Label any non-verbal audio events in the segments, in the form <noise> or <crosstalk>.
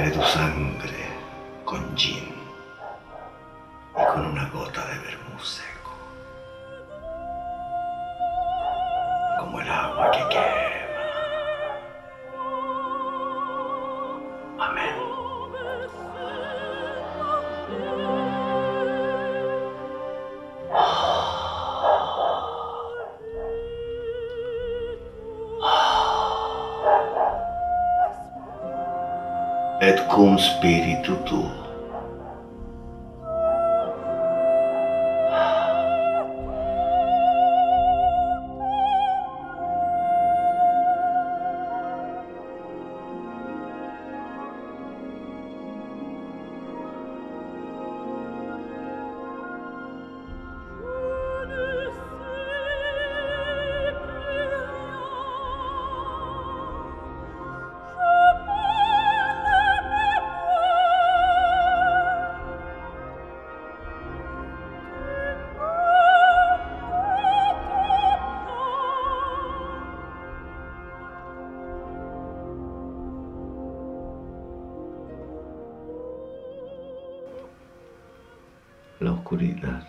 Beberé tu sangre con Et cum spiritu tuo. La oscuridad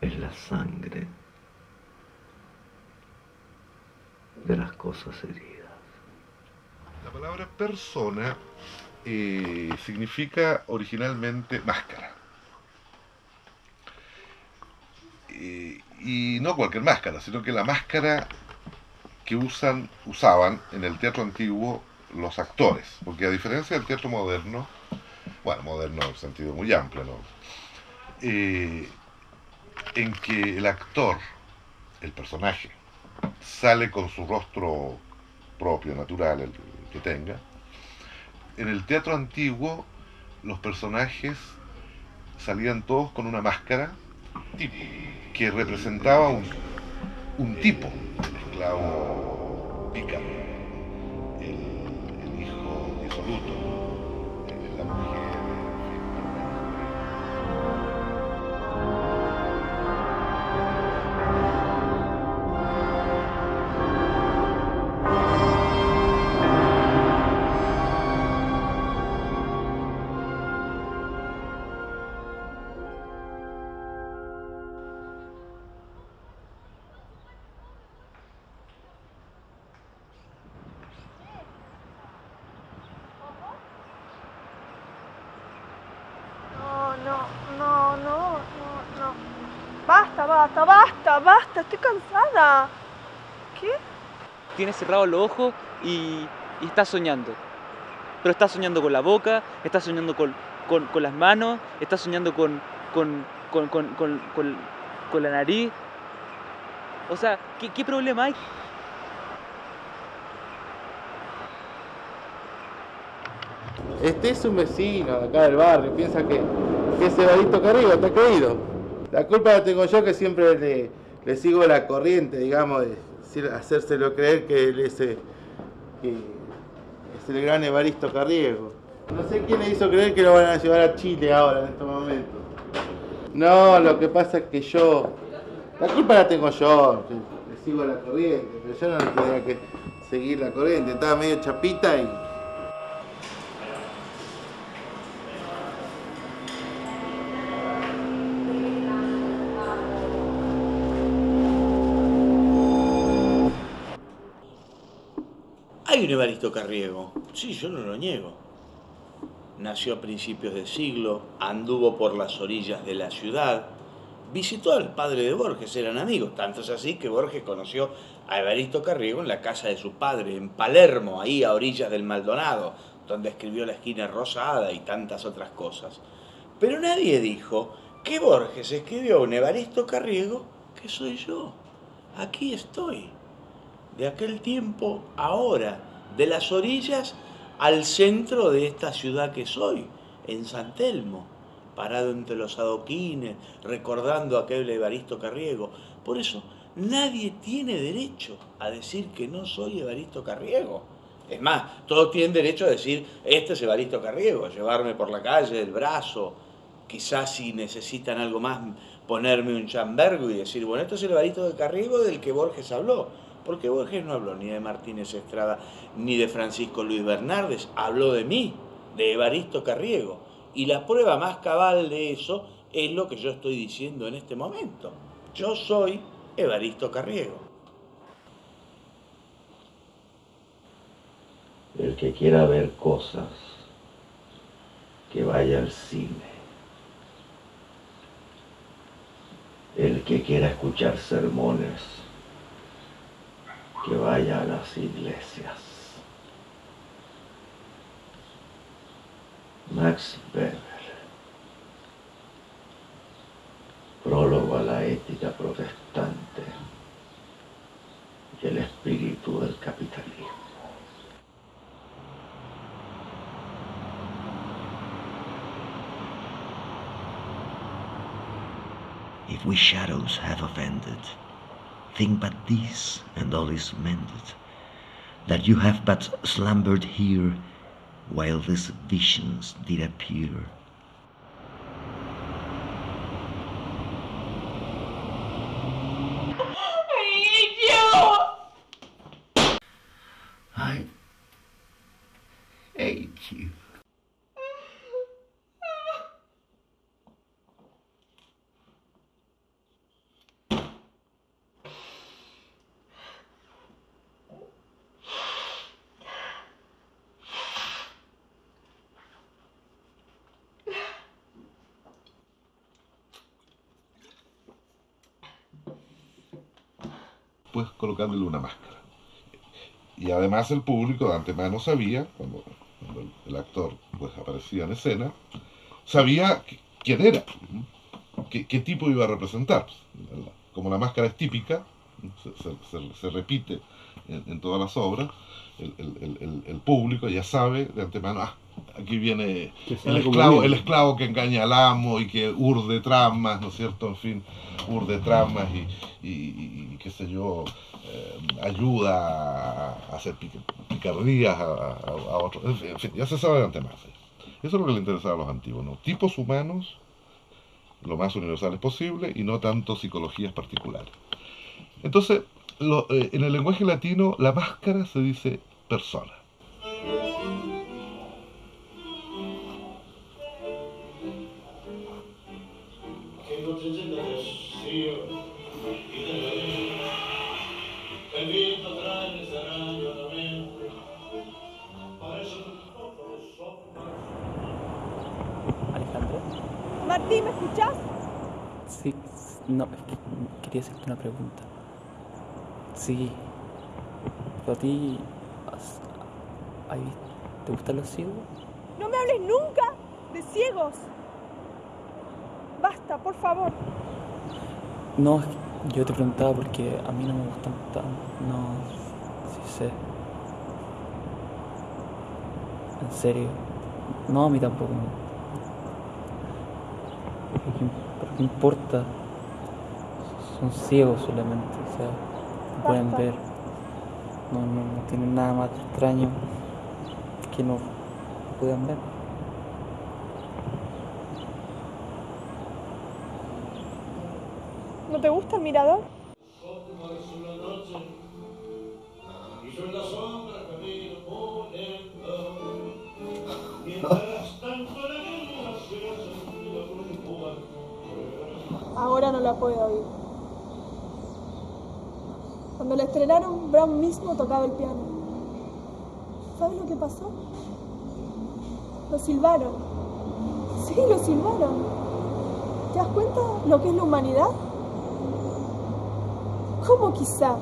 es la sangre de las cosas heridas. La palabra persona eh, significa originalmente máscara. Eh, y no cualquier máscara, sino que la máscara que usan, usaban en el teatro antiguo los actores, porque a diferencia del teatro moderno, bueno, moderno en sentido muy amplio, ¿no? En que el actor, el personaje, sale con su rostro propio, natural, el que tenga. En el teatro antiguo, los personajes salían todos con una máscara que representaba un, un tipo, el esclavo pícaro, el, el hijo disoluto, Basta, basta, basta, basta, estoy cansada. ¿Qué? Tiene cerrados los ojos y, y está soñando. Pero está soñando con la boca, está soñando con, con- con las manos, está soñando con, con, con- con- con- con- con la nariz. O sea, ¿qué, qué problema hay? Este es un vecino de acá del barrio, piensa que, que ese Evaristo Carrigo está caído. La culpa la tengo yo que siempre le, le sigo la corriente, digamos, de hacérselo creer que él es, eh, que es el gran Evaristo Carriego. No sé quién le hizo creer que lo van a llevar a Chile ahora en estos momentos. No, lo que pasa es que yo. La culpa la tengo yo, le sigo la corriente, pero yo no tenía que seguir la corriente, estaba medio chapita y. Hay un Evaristo Carriego, sí, yo no lo niego. Nació a principios de siglo, anduvo por las orillas de la ciudad, visitó al padre de Borges, eran amigos, tanto es así que Borges conoció a Evaristo Carriego en la casa de su padre, en Palermo, ahí a orillas del Maldonado, donde escribió La esquina rosada y tantas otras cosas. Pero nadie dijo que Borges escribió a un Evaristo Carriego que soy yo. Aquí estoy de aquel tiempo ahora, de las orillas al centro de esta ciudad que soy, en San Telmo, parado entre los adoquines, recordando a aquel Evaristo Carriego. Por eso, nadie tiene derecho a decir que no soy Evaristo Carriego. Es más, todos tienen derecho a decir, este es Evaristo Carriego, llevarme por la calle del brazo, quizás si necesitan algo más, ponerme un chambergo y decir, bueno, esto es el Evaristo de Carriego del que Borges habló. Porque Borges no habló ni de Martínez Estrada ni de Francisco Luis Bernardes, habló de mí, de Evaristo Carriego. Y la prueba más cabal de eso es lo que yo estoy diciendo en este momento. Yo soy Evaristo Carriego. El que quiera ver cosas, que vaya al cine. El que quiera escuchar sermones, que vaya a las iglesias. Max Weber. Prólogo a la ética protestante y el espíritu del capitalismo. If we shadows have offended, think but this, and all is mended, that you have but slumbered here while these visions did appear. Colocándole una máscara. Y además el público de antemano sabía, cuando, el, actor pues aparecía en escena, sabía qui- quién era, qué, tipo iba a representar. Como la máscara es típica, se, repite en, todas las obras, el- el público ya sabe de antemano, ah, aquí viene el esclavo, el esclavo que engaña al amo y que urde tramas, ¿no es cierto? En fin, urde tramas y, y- qué sé yo, eh, ayuda a hacer pic- picardías a, a- a otros. En fin, en fin, ya se sabe de antemano. Eso es lo que le interesaba a los antiguos, ¿no? Tipos humanos lo más universales posible y no tanto psicologías particulares. Entonces, lo- eh, en el lenguaje latino, la máscara se dice persona. No, es que quería hacerte una pregunta. Sí, pero a ti, has- hay- ¿te gustan los ciegos? No me hables nunca de ciegos. Basta, por favor. No, es que yo te preguntaba porque a mí no me gustan tan, no, sí sé. En serio, no a mí tampoco. ¿Pero qué, pero qué importa? Son ciegos solamente, o sea, no pueden ver. No, no, no tienen nada más extraño que no puedan ver. ¿No te gusta el mirador? Ahora no la puedo oír. Cuando la estrenaron, Brown mismo tocaba el piano. ¿Sabes lo que pasó? Lo silbaron. Sí, lo silbaron. ¿Te das cuenta lo que es la humanidad? ¿Cómo quizá?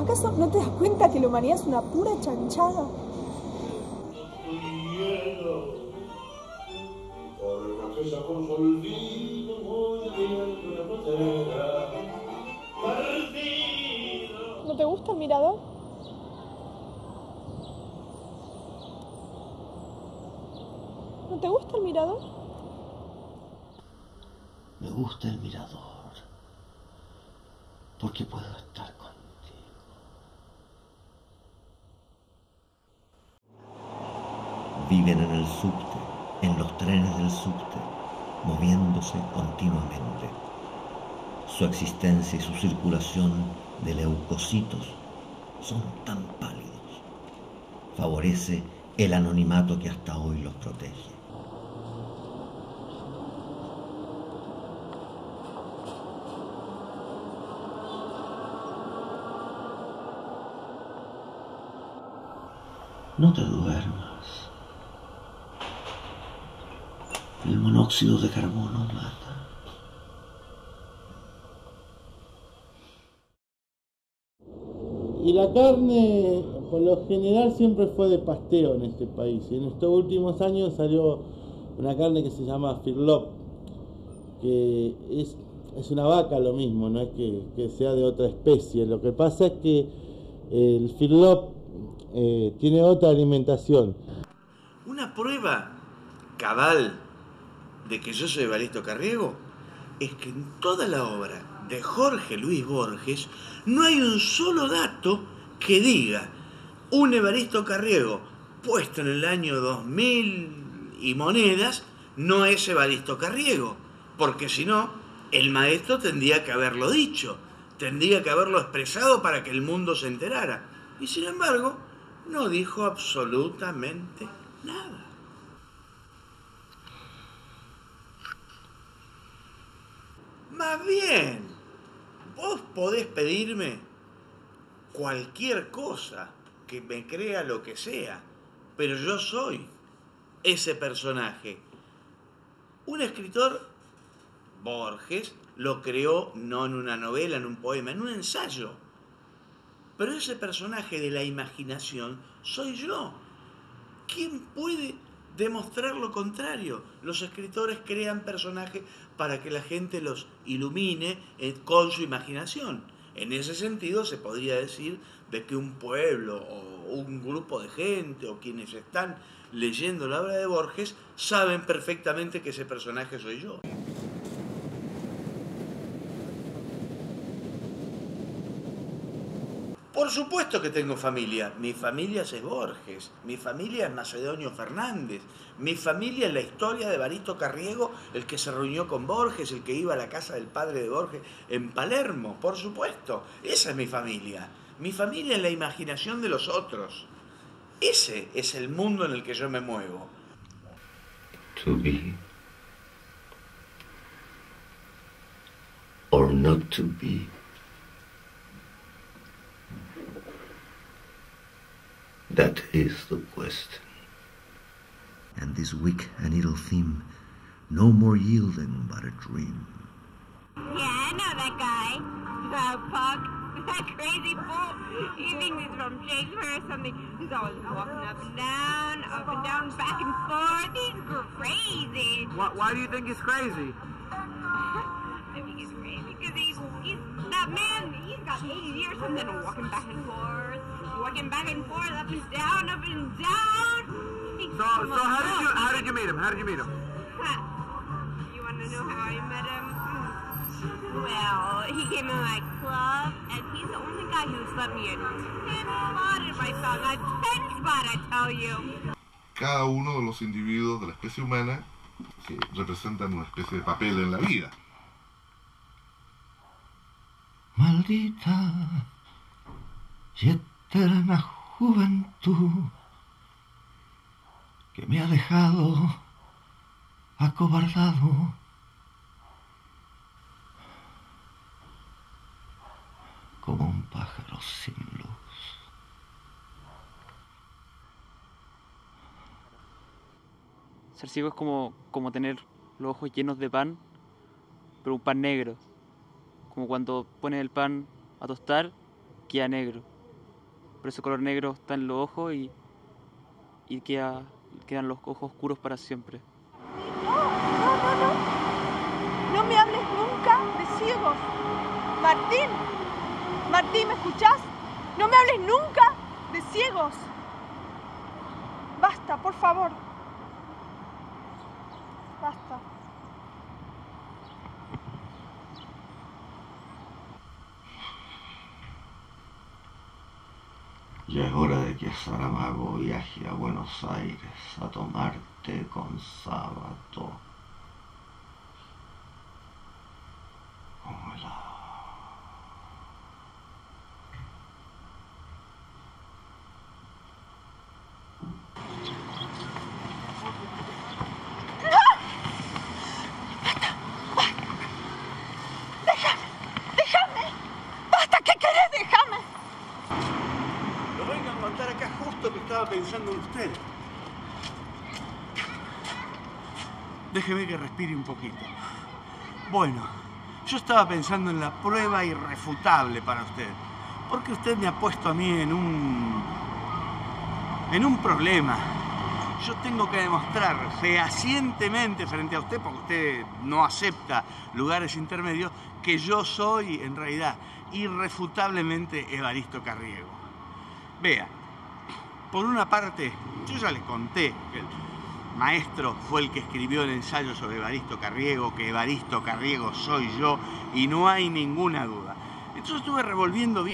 ¿Acaso no te das cuenta que la humanidad es una pura chanchada? ¿No te gusta el mirador? ¿No te gusta el mirador? Me gusta el mirador. Porque puedo estar contigo. Viven en el subte, en los trenes del subte, moviéndose continuamente. Su existencia y su circulación de leucocitos son tan pálidos. Favorece el anonimato que hasta hoy los protege. No te duermas. El monóxido de carbono mata. Y la carne, por lo general, siempre fue de pasteo en este país. Y en estos últimos años salió una carne que se llama firlop, que es, es una vaca lo mismo, no es que, sea de otra especie. Lo que pasa es que el firlop eh, tiene otra alimentación. Una prueba cabal de que yo soy Evaristo Carriego es que en toda la obra de Jorge Luis Borges no hay un solo dato que diga un Evaristo Carriego puesto en el año 2000 y monedas no es Evaristo Carriego, porque si no, el maestro tendría que haberlo dicho, tendría que haberlo expresado para que el mundo se enterara. Y sin embargo, no dijo absolutamente nada. Más bien, vos podés pedirme cualquier cosa que me crea lo que sea, pero yo soy ese personaje. Un escritor, Borges, lo creó no en una novela, en un poema, en un ensayo. Pero ese personaje de la imaginación soy yo. ¿Quién puede demostrar lo contrario? Los escritores crean personajes para que la gente los ilumine eh, con su imaginación. En ese sentido se podría decir de que un pueblo o un grupo de gente o quienes están leyendo la obra de Borges saben perfectamente que ese personaje soy yo. Por supuesto que tengo familia. Mi familia es Borges, mi familia es Macedonio Fernández, mi familia es la historia de Barito Carriego, el que se reunió con Borges, el que iba a la casa del padre de Borges en Palermo, por supuesto. Esa es mi familia. Mi familia es la imaginación de los otros. Ese es el mundo en el que yo me muevo. To be or not to be. That is the question. And this weak and idle theme, no more yielding but a dream. Yeah, I know that guy. That punk. <laughs> That crazy fool. He thinks he's from Shakespeare or something. He's always walking up and down, up and down, back and forth. He's crazy. Why, why do you think he's crazy? <laughs> I think he's crazy because he's, he's that man. He's got 80 years something walking back and forth, walking back and forth, up and down, up and down. So, so how did you how did you meet him? How did you meet him? Ha. You want to know how I met him? Hmm. Well, he came in my club, and he's the only guy who's let me a 10 spot in my song. A 10 spot, I tell you. Cada uno de los individuos de la especie humana que representan una especie de papel en la vida. Maldita eterna juventud que me ha dejado acobardado. Como un pájaro sin luz. Ser ciego es como, como tener los ojos llenos de pan, pero un pan negro. Como cuando pones el pan a tostar, queda negro. Pero ese color negro está en los ojos y, y queda, quedan los ojos oscuros para siempre. No, no, no, no. No me hables nunca de ciegos. Martín, Martín, ¿me escuchás? No me hables nunca de ciegos. Basta, por favor. Basta. Ya es hora de que Saramago viaje a Buenos Aires a tomar té con sábado. Usted. Déjeme que respire un poquito. Bueno, yo estaba pensando en la prueba irrefutable para usted. Porque usted me ha puesto a mí en un. en un problema. Yo tengo que demostrar fehacientemente frente a usted, porque usted no acepta lugares intermedios, que yo soy, en realidad, irrefutablemente Evaristo Carriego. Vea, por una parte, yo ya le conté que el maestro fue el que escribió el ensayo sobre Evaristo Carriego, que Evaristo Carriego soy yo, y no hay ninguna duda. Entonces estuve revolviendo bien.